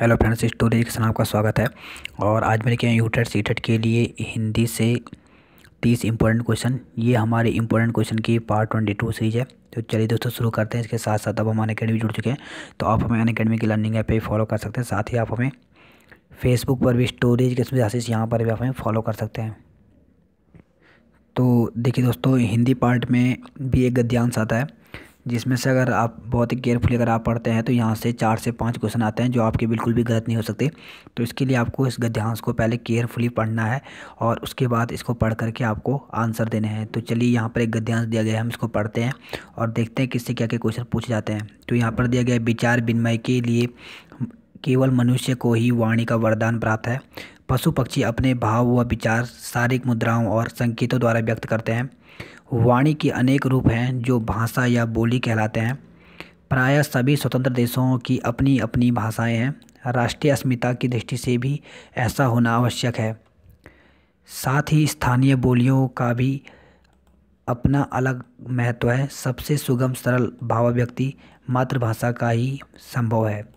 Hello friends story के आपका स्वागत है। और आज मेरे क्या यूटेट सी टेट के लिए हिंदी से तीस इंपॉर्टेंट क्वेश्चन ये हमारे इंपॉर्टेंट क्वेश्चन की पार्ट ट्वेंटी टू सीरीज़ है। तो चलिए दोस्तों, शुरू करते हैं। इसके साथ साथ अब हम अन अकेडमी जुड़ चुके हैं। तो आप हमें अन अकेडमी की लर्निंग ऐप पे फॉलो कर सकते हैं। साथ ही आप हमें फेसबुक पर भी स्टोरेज के क्लासेस यहाँ पर भी आप हमें फॉलो कर सकते हैं। तो देखिए दोस्तों, हिंदी पार्ट में भी एक गद्यांश आता है। जिसमें से अगर आप बहुत ही केयरफुली अगर आप पढ़ते हैं तो यहाँ से चार से पाँच क्वेश्चन आते हैं, जो आपके बिल्कुल भी गलत नहीं हो सकते। तो इसके लिए आपको इस गद्यांश को पहले केयरफुली पढ़ना है और उसके बाद इसको पढ़ करके आपको आंसर देने हैं। तो चलिए यहाँ पर एक गद्यांश दिया गया है, हम इसको पढ़ते हैं और देखते हैं किससे क्या क्या क्वेश्चन पूछे जाते हैं। तो यहाँ पर दिया गया विचार विनिमय के लिए केवल मनुष्य को ही वाणी का वरदान प्राप्त है। पशु पक्षी अपने भाव व विचार शारीरिक मुद्राओं और संकेतों द्वारा व्यक्त करते हैं। वाणी के अनेक रूप हैं जो भाषा या बोली कहलाते हैं। प्रायः सभी स्वतंत्र देशों की अपनी अपनी भाषाएँ हैं। राष्ट्रीय अस्मिता की दृष्टि से भी ऐसा होना आवश्यक है। साथ ही स्थानीय बोलियों का भी अपना अलग महत्व है। सबसे सुगम, सरल भावाव्यक्ति मातृभाषा का ही संभव है।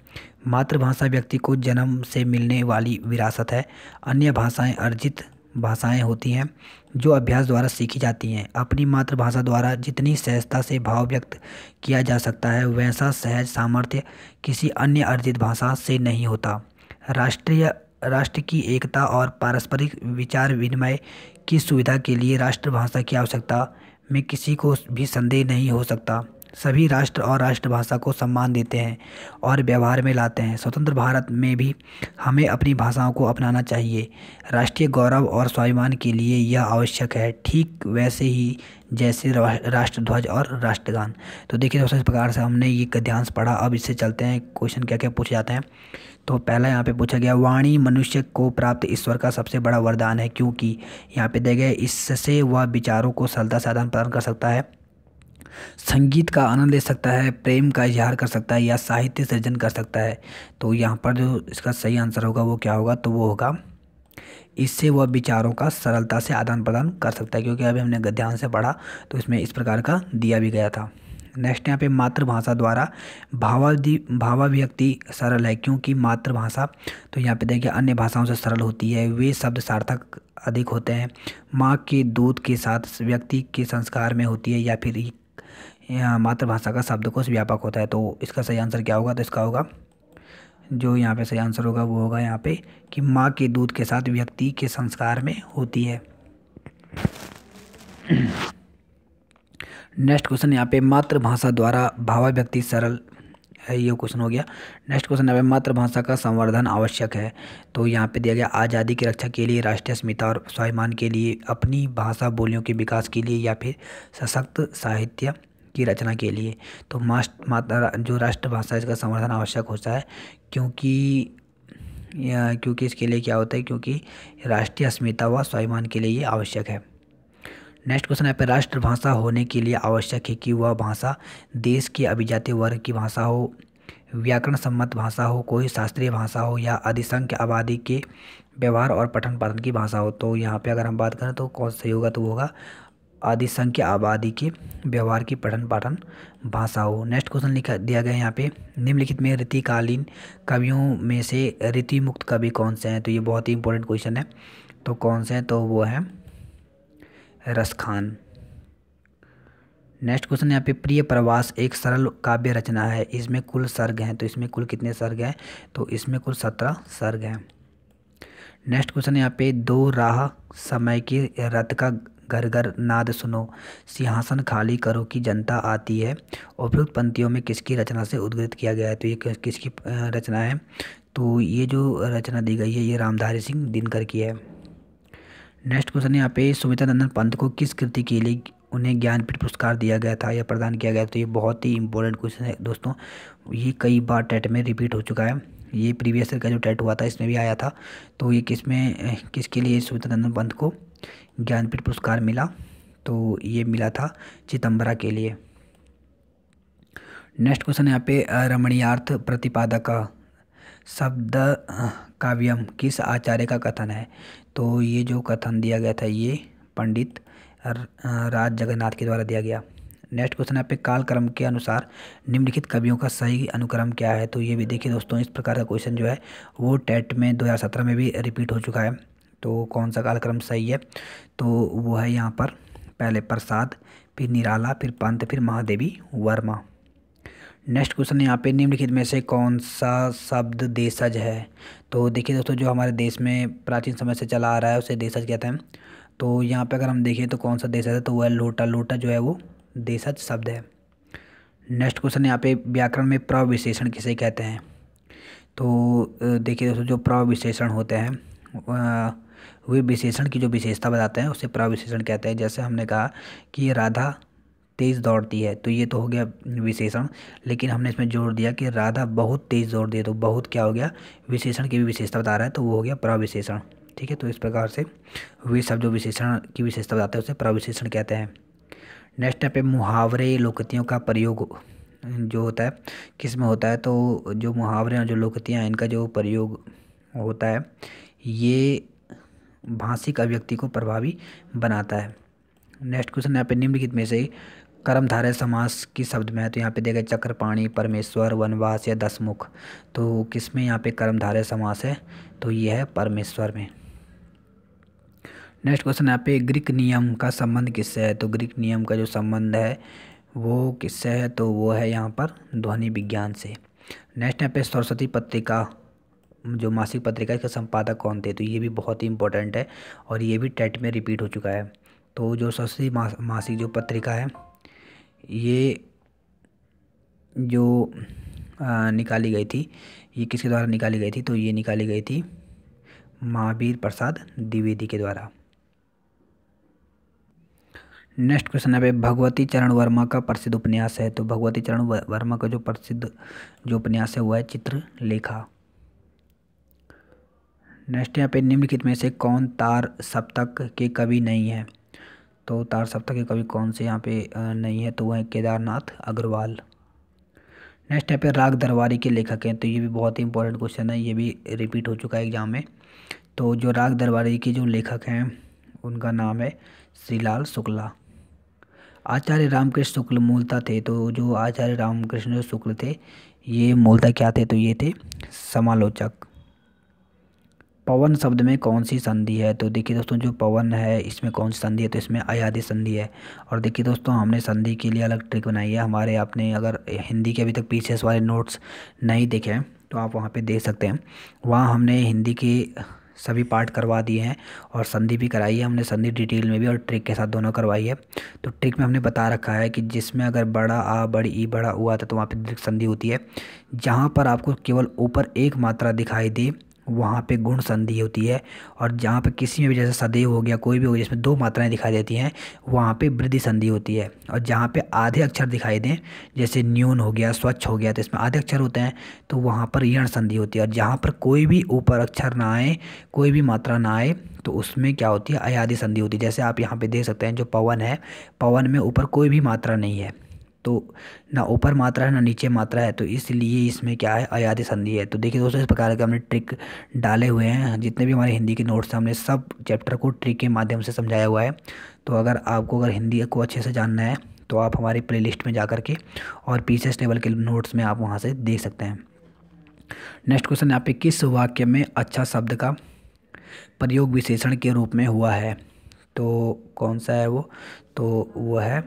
मातृभाषा व्यक्ति को जन्म से मिलने वाली विरासत है। अन्य भाषाएँ अर्जित भाषाएँ होती हैं, जो अभ्यास द्वारा सीखी जाती हैं। अपनी मातृभाषा द्वारा जितनी सहजता से भाव व्यक्त किया जा सकता है, वैसा सहज सामर्थ्य किसी अन्य अर्जित भाषा से नहीं होता। राष्ट्रीय, राष्ट्र की एकता और पारस्परिक विचार विनिमय की सुविधा के लिए राष्ट्रभाषा की आवश्यकता में किसी को भी संदेह नहीं हो सकता। सभी राष्ट्र और राष्ट्रभाषा को सम्मान देते हैं और व्यवहार में लाते हैं। स्वतंत्र भारत में भी हमें अपनी भाषाओं को अपनाना चाहिए। राष्ट्रीय गौरव और स्वाभिमान के लिए यह आवश्यक है। ठीक वैसे ही जैसे राष्ट्रध्वज और राष्ट्रगान। तो देखिए दोस्तों, इस प्रकार से हमने ये गद्यांश पढ़ा। अब इससे चलते हैं, क्वेश्चन क्या क्या पूछे जाते हैं। तो पहला यहाँ पे पूछा गया, वाणी मनुष्य को प्राप्त ईश्वर का सबसे बड़ा वरदान है, क्योंकि यहाँ पे दिया गया इससे वह विचारों को सरलता से आदान प्रदान कर सकता है। संगीत का आनंद ले सकता है, प्रेम का इजहार कर सकता है या साहित्य सृजन कर सकता है। तो यहाँ पर जो इसका सही आंसर होगा वो क्या होगा? तो वो होगा, इससे वह विचारों का सरलता से आदान प्रदान कर सकता है, क्योंकि अभी हमने गद्यांश से पढ़ा तो इसमें इस प्रकार का दिया भी गया था। नेक्स्ट यहाँ पे मातृभाषा द्वारा भावादि, भावाभिव्यक्ति सरल है, क्योंकि मातृभाषा तो यहाँ पे देखिए अन्य भाषाओं से सरल होती है, वे शब्द सार्थक अधिक होते हैं। माँ के दूध के साथ व्यक्ति के संस्कार में होती है या फिर यहाँ मातृभाषा का शब्दकोश व्यापक होता है तो इसका सही आंसर क्या होगा? तो इसका होगा, जो यहाँ पे सही आंसर होगा वो होगा यहाँ पे कि माँ के दूध के साथ व्यक्ति के संस्कार में होती है। नेक्स्ट क्वेश्चन यहाँ पे मातृभाषा द्वारा भावाव्यक्ति सरल है, ये क्वेश्चन हो गया। नेक्स्ट क्वेश्चन यहाँ पे मातृभाषा का संवर्धन आवश्यक है तो यहाँ पे दिया गया आज़ादी की रक्षा के लिए, राष्ट्रीय अस्मिता और स्वाभिमान के लिए, अपनी भाषा बोलियों के विकास के लिए या फिर सशक्त साहित्य की रचना के लिए। तो मास्ट माता, जो राष्ट्रभाषा इसका संवर्धन आवश्यक होता है, क्योंकि, या, क्योंकि इसके लिए क्या होता है, क्योंकि राष्ट्रीय अस्मिता व स्वाभिमान के लिए ये आवश्यक है। नेक्स्ट क्वेश्चन है पे राष्ट्रभाषा होने के लिए आवश्यक है कि वह भाषा देश के अभिजाति वर्ग की भाषा हो व्याकरण सम्मत भाषा हो, कोई शास्त्रीय भाषा हो, या अधिसंख्य आबादी के व्यवहार और पठन पाठन की भाषा हो। तो यहाँ पे अगर हम बात करें तो कौन सही होगा तो होगा आदि संख्या आबादी के व्यवहार की पठन पाठन भाषा हो नेक्स्ट क्वेश्चन लिखा, दिया गया है यहाँ पे। निम्नलिखित में रीतिकालीन कवियों में से रीति मुक्त कवि कौन से हैं? तो ये बहुत ही इंपॉर्टेंट क्वेश्चन है। तो कौन से हैं? तो वो हैं रसखान नेक्स्ट क्वेश्चन यहाँ पे, प्रिय प्रवास एक सरल काव्य रचना है। इसमें कुल सर्ग हैं। तो इसमें कुल कितने सर्ग हैं? तो इसमें कुल सत्रह सर्ग हैं। नेक्स्ट क्वेश्चन यहाँ पे, दो राह समय की रथ का घर घर नाद सुनो, सिंहासन खाली करो कि जनता आती है। उपयुक्त पंक्तियों में किसकी रचना से उद्गृत किया गया है? तो ये किसकी रचना है? तो ये जो रचना दी गई है, ये रामधारी सिंह दिनकर की है। नेक्स्ट क्वेश्चन यहाँ पे सुमिता नंदन पंत को किस कृति के लिए उन्हें ज्ञानपीठ पुरस्कार दिया गया था या प्रदान किया गया? तो ये बहुत ही इंपॉर्टेंट क्वेश्चन है दोस्तों। ये कई बार टेट में रिपीट हो चुका है। ये प्रीवियस ईयर का जो टेट हुआ था, इसमें भी आया था। तो ये किसमें, किसके लिए सुमिता नंदन पंत को ज्ञानपीठ पुरस्कार मिला तो ये मिला था चिदम्बरा के लिए। नेक्स्ट क्वेश्चन यहाँ पे रमणीयार्थ प्रतिपादक शब्द काव्यम, किस आचार्य का कथन है? तो ये जो कथन दिया गया था, ये पंडित राज जगन्नाथ के द्वारा दिया गया। नेक्स्ट क्वेश्चन यहाँ पे काल क्रम के अनुसार निम्नलिखित कवियों का सही अनुक्रम क्या है? तो ये भी देखिए दोस्तों, इस प्रकार का क्वेश्चन जो है, वो टेट में 2017 में भी रिपीट हो चुका है। तो कौन सा कालक्रम सही है? तो वो है यहाँ पर, पहले प्रसाद, फिर निराला, फिर पंत, फिर महादेवी, वर्मा। नेक्स्ट क्वेश्चन यहाँ पे, निम्नलिखित में से कौन सा शब्द देशज है? तो देखिए दोस्तों, जो हमारे देश में प्राचीन समय से चला आ रहा है, उसे देशज कहते हैं। तो यहाँ पे अगर हम देखें तो कौन सा देशज है तो वह लोटा। लोटा जो है वो देशज शब्द है। नेक्स्ट क्वेश्चन यहाँ पे, व्याकरण में प्रविशेषण किसे कहते हैं? तो देखिए दोस्तों, जो प्रविशेषण होते हैं वे विशेषण की जो विशेषता बताते हैं, उसे प्रविशेषण कहते हैं। जैसे हमने कहा कि ये राधा तेज़ दौड़ती है तो ये तो हो गया विशेषण। लेकिन हमने इसमें जोड़ दिया कि राधा बहुत तेज़ दौड़ती है तो बहुत क्या हो गया? विशेषण की भी विशेषता बता रहा है तो वो हो गया प्रविशेषण। ठीक है तो इस प्रकार से वे सब जो विशेषण की विशेषता बताते हैं, उसे प्रविशेषण कहते हैं। नेक्स्ट पे मुहावरे लोकतियों का प्रयोग जो होता है, किसमें होता है? तो जो मुहावरे और जो लोकतियाँ इनका जो प्रयोग होता है, ये भाषिक अभिव्यक्ति को प्रभावी बनाता है। नेक्स्ट क्वेश्चन यहाँ पे निम्नलिखित में से कर्मधारय समास की शब्द में है? तो यहाँ पे देखा चक्रपाणी, परमेश्वर, वनवास या दसमुख। तो किसमें यहाँ पे कर्मधारय समास है? तो ये है परमेश्वर में। नेक्स्ट क्वेश्चन यहाँ पे ग्रीक नियम का संबंध किससे है? तो ग्रीक नियम का जो संबंध है, वो किससे है? तो वो है यहाँ पर ध्वनि विज्ञान से। नेक्स्ट यहाँ पे सरस्वती पत्रिका जो मासिक पत्रिका इसका संपादक कौन थे? तो ये भी बहुत ही इंपॉर्टेंट है और ये भी टेट में रिपीट हो चुका है। तो जो सस्ती सरस्वती मासिक जो पत्रिका है ये जो आ, निकाली गई थी ये किसके द्वारा निकाली गई थी? तो ये निकाली गई थी महावीर प्रसाद द्विवेदी के द्वारा। नेक्स्ट क्वेश्चन है भगवती चरण वर्मा का प्रसिद्ध उपन्यास है। तो भगवती चरण वर्मा का जो प्रसिद्ध जो उपन्यास है वह है चित्रलेखा नेक्स्ट यहाँ पे निम्नलिखित में से कौन तार सप्तक के कवि नहीं है? तो तार सप्तक के कवि कौन से यहाँ पे नहीं है? तो वह है केदारनाथ अग्रवाल। नेक्स्ट यहाँ पे राग दरबारी के लेखक हैं तो ये भी बहुत ही इंपॉर्टेंट क्वेश्चन है, ये भी रिपीट हो चुका है एग्ज़ाम में। तो जो राग दरबारी के जो लेखक हैं, उनका नाम है श्रीलाल शुक्ला। आचार्य रामकृष्ण शुक्ल मूलता थे तो जो आचार्य रामकृष्ण शुक्ल थे, ये मूलता क्या थे? तो ये थे समालोचक। पवन शब्द में कौन सी संधि है? तो देखिए दोस्तों, जो पवन है, इसमें कौन सी संधि है? तो इसमें अयादि संधि है। और देखिए दोस्तों, हमने संधि के लिए अलग ट्रिक बनाई है। हमारे आपने अगर हिंदी के अभी तक पीछे वाले नोट्स नहीं देखे हैं तो आप वहाँ पे देख सकते हैं। वहाँ हमने हिंदी के सभी पार्ट करवा दिए हैं और संधि भी कराई है। हमने संधि डिटेल में भी और ट्रिक के साथ दोनों करवाई है। तो ट्रिक में हमने बता रखा है कि जिसमें अगर बड़ा आ, बड़ी ई, बड़ा उ आता तो वहाँ पे संधि होती है। जहाँ पर आपको केवल ऊपर एक मात्रा दिखाई दे वहाँ पे गुण संधि होती है और जहाँ पे किसी में भी जैसे सदैव हो गया, कोई भी हो गया, जिसमें दो मात्राएँ दिखाई देती हैं, वहाँ पे वृद्धि संधि होती है। और जहाँ पे आधे अक्षर दिखाई दें, जैसे न्यून हो गया, स्वच्छ हो गया तो इसमें आधे अक्षर होते हैं तो वहाँ पर यण संधि होती है। और जहाँ पर कोई भी ऊपर अक्षर ना आए, कोई भी मात्रा ना आए तो उसमें क्या होती है? अयादि संधि होती है। जैसे आप यहाँ पर देख सकते हैं, जो पवन है, पवन में ऊपर कोई भी मात्रा नहीं है। तो ना ऊपर मात्रा है, ना नीचे मात्रा है तो इसलिए इसमें क्या है अयादि संधि है। तो देखिए दोस्तों, इस प्रकार के हमने ट्रिक डाले हुए हैं। जितने भी हमारे हिंदी के नोट्स हैं, हमने सब चैप्टर को ट्रिक के माध्यम से समझाया हुआ है। तो अगर आपको अगर हिंदी को अच्छे से जानना है तो आप हमारी प्ले में जा के और पीसीएस लेवल के नोट्स में आप वहाँ से देख सकते हैं। नेक्स्ट क्वेश्चन यहाँ पे किस वाक्य में अच्छा शब्द का प्रयोग विशेषण के रूप में हुआ है? तो कौन सा है वो? तो वो है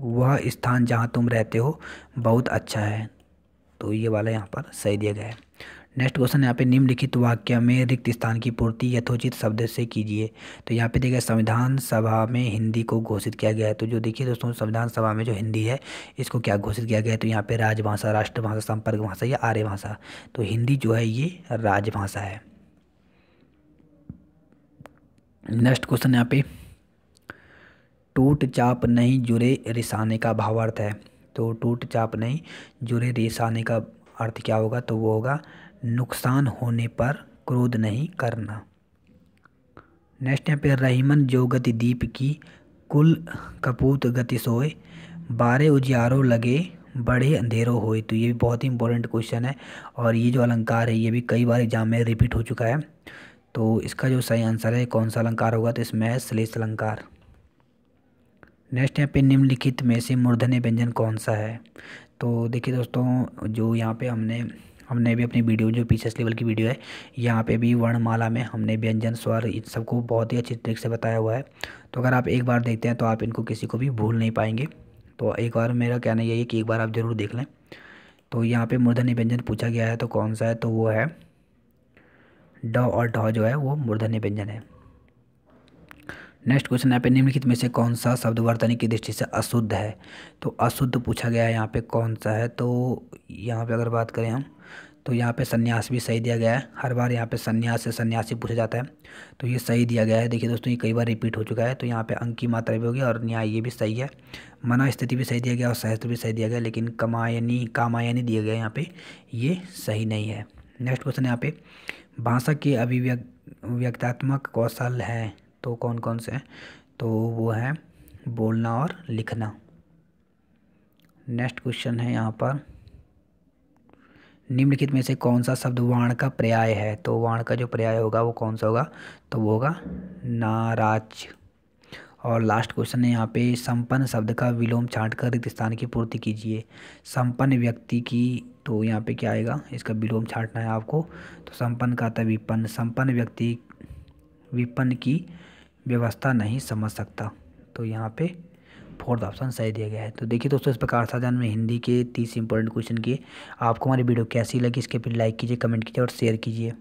वह स्थान जहाँ तुम रहते हो, बहुत अच्छा है। तो ये वाला यहाँ पर सही दिया गया है। नेक्स्ट क्वेश्चन यहाँ पे निम्नलिखित वाक्य में रिक्त स्थान की पूर्ति यथोचित शब्द से कीजिए। तो यहाँ पे देखिए, संविधान सभा में हिंदी को घोषित किया गया है। तो जो देखिए दोस्तों, संविधान सभा में जो हिंदी है, इसको क्या घोषित किया गया है? तो यहाँ पे राजभाषा, राष्ट्रभाषा, संपर्क भाषा या आर्य भाषा तो हिंदी जो है, ये राजभाषा है। नेक्स्ट क्वेश्चन यहाँ पे। टूट चाप नहीं जुरे रिसाने का भावार्थ है। तो टूट चाप नहीं जुरे रिसाने का अर्थ क्या होगा? तो वो होगा, नुकसान होने पर क्रोध नहीं करना। नेक्स्ट यहाँ पे रहीमन जो गति दीप की, कुल कपूत गति सोए बारह उजियारों लगे बड़े अंधेरों होए। तो ये भी बहुत ही इंपॉर्टेंट क्वेश्चन है और ये जो अलंकार है, ये भी कई बार एग्ज़ाम में रिपीट हो चुका है। तो इसका जो सही आंसर है, कौन सा अलंकार होगा? तो इसमें है श्लेष अलंकार। नेक्स्ट यहाँ पे निम्नलिखित में से मूर्धन्य व्यंजन कौन सा है? तो देखिए दोस्तों, जो यहाँ पे हमने हमने भी अपनी वीडियो, जो पीछे लेवल की वीडियो है, यहाँ पे भी वर्णमाला में हमने व्यंजन, स्वर, इन सबको बहुत ही अच्छी तरीके से बताया हुआ है। तो अगर आप एक बार देखते हैं तो आप इनको किसी को भी भूल नहीं पाएँगे। तो एक बार मेरा कहना यही है कि एक बार आप ज़रूर देख लें। तो यहाँ पे मूर्धन्य व्यंजन पूछा गया है तो कौन सा है? तो वो है ड और ढ जो है, वो मूर्धन्य व्यंजन है। नेक्स्ट क्वेश्चन यहाँ पे निम्नलिखित में से कौन सा शब्द वर्तनी की दृष्टि से अशुद्ध है? तो अशुद्ध पूछा गया है यहाँ पे कौन सा है? तो यहाँ पे अगर बात करें हम तो यहाँ पे सन्यास भी सही दिया गया है। हर बार यहाँ पे सन्यास से सन्यासी पूछा जाता है। तो ये सही दिया गया है। देखिए दोस्तों, ये कई बार रिपीट हो चुका है। तो यहाँ पे अंक की मात्रा भी होगी और न्याय ये भी सही है। मना स्थिति भी सही दिया गया और सहस्त्र भी सही दिया गया, लेकिन कमायनी, कामायनी दिया गया यहाँ पे। ये सही नहीं है। नेक्स्ट क्वेश्चन यहाँ पे, भाषा के अभिव्यक्तात्मक कौशल हैं। तो कौन कौन से हैं? तो वो है बोलना और लिखना। नेक्स्ट क्वेश्चन है यहाँ पर। निम्नलिखित में से कौन सा शब्द वाण का पर्याय है? तो वाण का जो पर्याय होगा वो कौन सा होगा? तो वो होगा नाराज़। और लास्ट क्वेश्चन है यहाँ पे, संपन्न शब्द का विलोम छांट कर रिक्त स्थान की पूर्ति कीजिए। संपन्न व्यक्ति की तो यहाँ पे क्या आएगा? इसका विलोम छांटना है आपको। तो संपन्न का आता है विपन्न संपन्न व्यक्ति विपन्न की व्यवस्था नहीं समझ सकता। तो यहाँ पे फोर्थ ऑप्शन सही दिया गया है। तो देखिए दोस्तों, इस प्रकार साधन में हिंदी के तीस इंपॉर्टेंट क्वेश्चन किए आपको हमारी वीडियो कैसी लगी, इसके पर लाइक कीजिए कमेंट कीजिए और शेयर कीजिए।